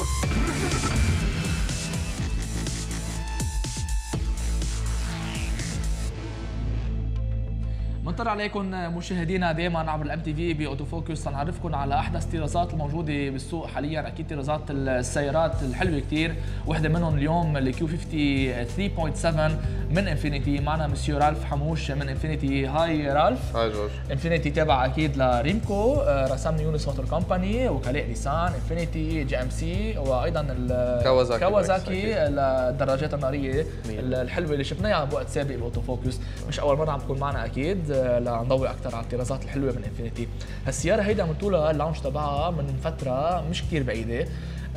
ます。منطر عليكم مشاهدينا دائما عبر ال MTV ب Auto Focus لنعرفكم على أحدث الطرازات الموجودة بالسوق حاليا. أكيد طرازات السيارات الحلوة كثير وحده منهم اليوم ال Q 50 3.7 من إنفينيتي. معنا مسيو رالف حموش من إنفينيتي. Hi رالف. Hi جورج. إنفينيتي تابع أكيد لريمكو آه، رسمني يونس موتور كومباني وكلاء نيسان إنفينيتي GMC وأيضا كاوازاكي كاوازاكي للدراجات النارية الحلوة اللي شفناها بوقت سابق ب Auto Focus مش أول مرة عم تكون معنا أكيد. لنضوي أكثر على الطرازات الحلوة من إنفينيتي. هالسيارة هيدا عملتوا لها ال launch تبعها من فترة مش كثير بعيدة.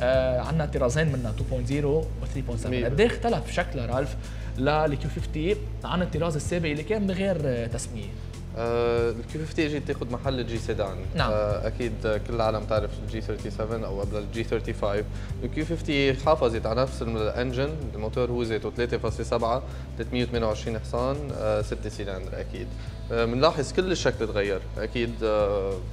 آه عندنا طرازين منها 2.0 و 3.7 قد إيه اختلف شكلها رالف لل Q 50 عن الطراز السابق اللي كان بغير تسمية؟ ال Q 50 اجت تاخذ محل ال G sedan نعم. آه أكيد كل العالم تعرف ال G 37 أو قبل ال G 35 ال Q 50 حافظت على نفس ال engine الموتور هو ذاته 3.7 328 حصان 6 سيلندر أكيد. بنلاحظ كل الشكل تغير. أكيد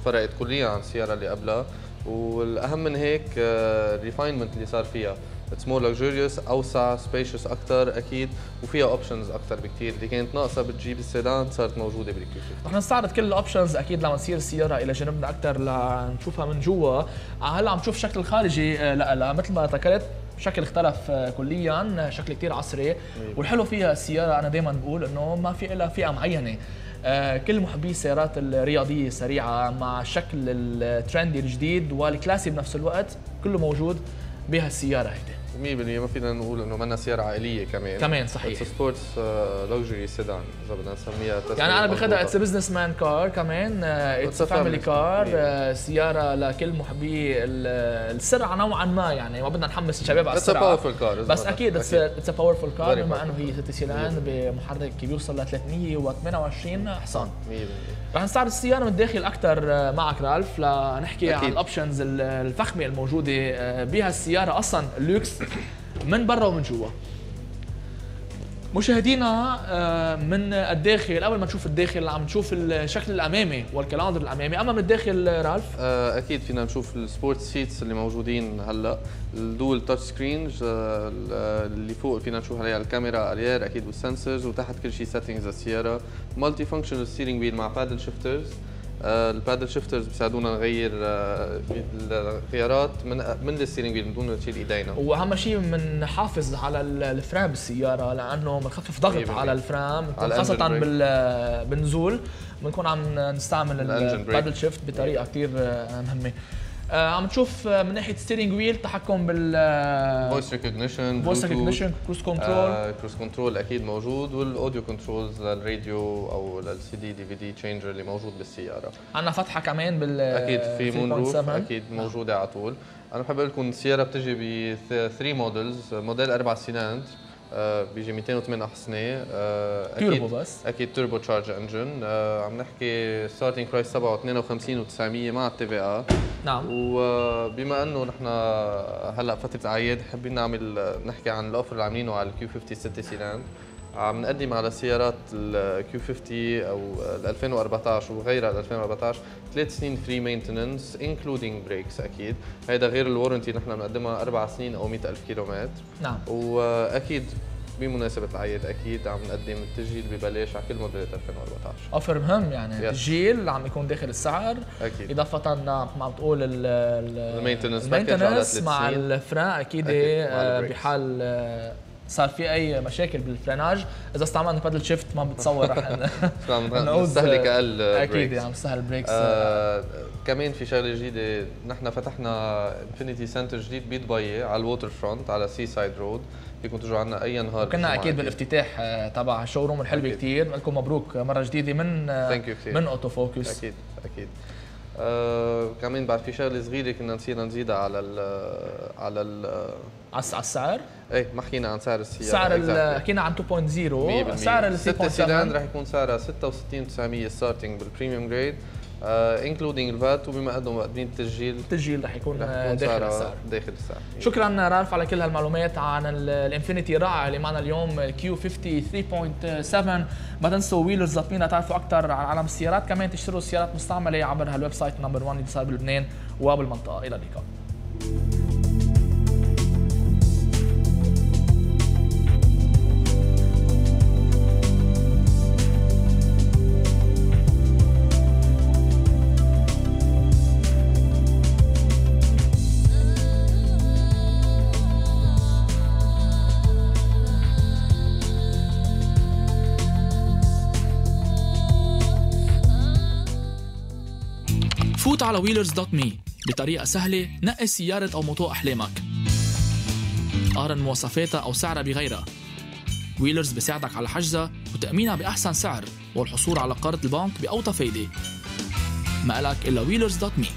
فرقت كليا عن السياره اللي قبلها. والأهم من هيك ال refinement اللي صار فيها. it's more luxurious اوسع spacious أكثر أكيد. وفيها options أكثر بكثير اللي كانت ناقصة بال G ال sedan صارت موجودة بال Q 50 رح نستعرض كل ال options أكيد لما تصير السياره إلى جنبنا أكثر لنشوفها من جوا. هلأ عم نشوف الشكل الخارجي. لا مثل ما ذكرت شكل اختلف كليا. شكل كثير عصري. والحلو فيها السيارة أنا دائما بقول إنه ما في لها فئة معينة. آه، كل محبي السيارات الرياضية السريعة مع الشكل ال trendy الجديد وال classy بنفس الوقت كله موجود. بهالسياره هيدي. 100% ما فينا نقول إنه منا سيارة عائلية كمان. كمان صحيح. sports luxury sedan إذا بدنا نسميها يعني أنا باخذها it's business man car كمان it's family car سيارة لكل محبي السرعة نوعا ما يعني ما بدنا نحمس الشباب على السرعة. كثير بس أكيد it's powerful car بما إنه هي 6 سيلان بمحرك بيوصل ل 328 حصان. 100% رح نستعرض السيارة من الداخل أكثر معك رالف لنحكي. عن ال options الفخمة الموجودة بها السيارة أصلا لوكس من برا ومن جوا. مشاهدينا آه، من الداخل قبل ما نشوف الداخل عم نشوف الشكل الأمامي وال calandre الأمامي. أما من الداخل رالف؟ آه، أكيد فينا نشوف ال sport seats اللي موجودين هلأ ال dual touch screens اللي فوق فينا نشوف عليها الكاميرا arrière أكيد وال sensors وتحت كل شيء settings للسياره multifunctional steering wheel مع paddle shifters ال paddle shifters بيساعدونا نغير آه، الخيارات من من ال steering wheel بدون نشيل إيدينا. واهم شيء بنحافظ على الفرام بالسيارة لأنه بنخفف ضغط على الفرام خاصة بالنزول بنكون عم نستعمل ال paddle shift بطريقة كثير آه، مهمة. آه عم تشوف آه، من ناحية steering wheel تحكم بال voice recognition voice recognition cruise control cruise control أكيد موجود وال audio controls للراديو أو لل CD DVD changer اللي موجود بالسيارة. عندنا فتحة كمان بال أكيد في moon roof أكيد موجودة على طول. أنا بحب أقول لكم السيارة بتجي ب 3 models موديل أربع سيلندر آه بيجي 208 احصنه آه توربو بس. أكيد turbo charged engine آه عم نحكي starting price 52 و900 مع ال TVA نعم. وبما إنه نحن هلأ فترة اعياد حابين نعمل نحكي عن ال offer اللي عاملينه على ال Q 50 6 سيلاند عم نقدم على سيارات ال Q 50 أو ال 2014 وغيرها ال 2014 ثلاث سنين free maintenance including brakes أكيد. هيدا غير ال warranty نحن بنقدمها أربع سنين أو 100000 كيلومتر. نعم. وأكيد بمناسبة العيد أكيد عم نقدم التسجيل ببلاش على كل موديلات 2014 offer مهم يعني التسجيل عم يكون داخل السعر. أكيد. إضافة ما عم تقول ال maintenance مع ال freins أكيد, أكيد. آه، بحال صار في أي مشاكل بال freinage إذا استعملنا paddle shift ما بتصور رح نستهلك أقل أكيد عم نستهل brakes آه كمان في شغلة جديدة نحن فتحنا Infiniti center جديد بضبيه على ال waterfront على sea side road فيكم تجوا عنا أي نهار كنا أكيد بالافتتاح آه، تبع ال showroom الحلوه كثير لكم مبروك مرة جديدة من آه، من Auto Focus أكيد أكيد. آه كمان بعد في شغلة صغيرة كنا نسينا نزيدها على ال على ال على السعر؟ إيه ما حكينا عن سعر السيارة سعر حكينا عن 2.0 سعر ال 6 سيلان رح يكون سعرها 66900 starting بال premium grade including uh, ال VAT وبما انه مقدمين التسجيل. التسجيل رح يكون, داخل السعر. داخل السعر. شكرا رالف على كل هالمعلومات عن ال Infiniti الرائع اللي معنا اليوم Q 50 3.7 ما تنسوا Wheelers dot me تا تعرفوا أكثر عن عالم السيارات. كمان تشتروا سيارات مستعملة عبر هال website number 1 اللي صار بلبنان وبالمنطقه إلى اللقاء. فوت على Wheelers dot me بطريقة سهلة نقي سيارة أو moto أحلامك. قارن مواصفاتها أو سعرها بغيرها. Wheelers بيساعدك على حجزها وتأمينها بأحسن سعر والحصول على قرض البنك بأوطى فايدة. ما إلك إلا Wheelers dot me